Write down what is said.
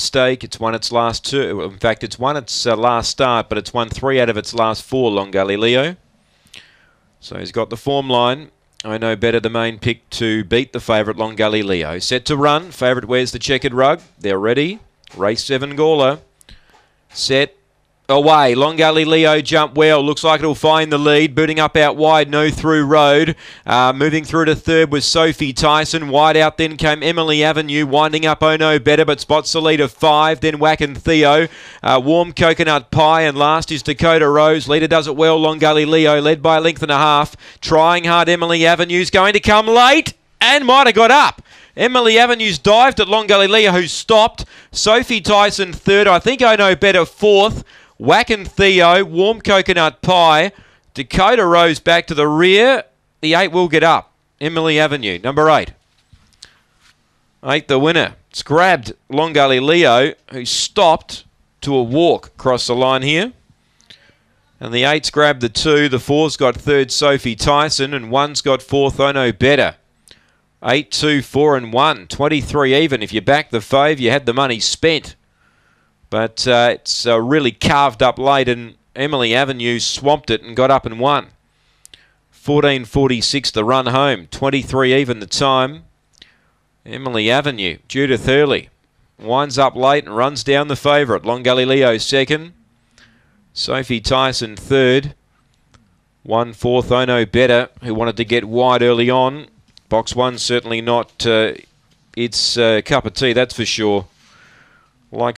stake. It's won its last two. In fact, it's won its uh, last start, but it's won three out of its last four, Long Galileo. So he's got the form line. I know better the main pick to beat the favourite Long Galileo. Set to run. Favourite wears the checkered rug. They're ready. Race 7 Gawler. Set away. Long Galileo jump well. Looks like it'll find the lead. Booting up out wide. No through road. Uh, moving through to third was Sophie Tyson. Wide out then came Emily Avenue. Winding up Oh No Better, but spots the lead of five. Then Whack and Theo. Uh, warm Coconut Pie. And last is Dakota Rose. Leader does it well. Long Galileo led by a length and a half. Trying hard. Emily Avenue's going to come late and might have got up. Emily Avenues dived at Long Galileo, who stopped. Sophie Tyson third. I think I know better fourth. Whack and Theo, warm coconut pie. Dakota Rose back to the rear. The eight will get up. Emily Avenue, number eight. Eight, the winner. It's grabbed Long Galileo, who stopped to a walk across the line here. And the eight's grabbed the two. The four's got third Sophie Tyson, and one's got fourth oh Ono Better. Eight, two, four, and one. 23 even. If you back the fave, you had the money spent. But uh, it's uh, really carved up late, and Emily Avenue swamped it and got up and won. 14.46 the run home, 23 even the time. Emily Avenue, Judith Hurley, winds up late and runs down the favourite. Long Galileo second. Sophie Tyson third. One fourth Ono Better, who wanted to get wide early on. Box one certainly not uh, its uh, cup of tea, that's for sure. Like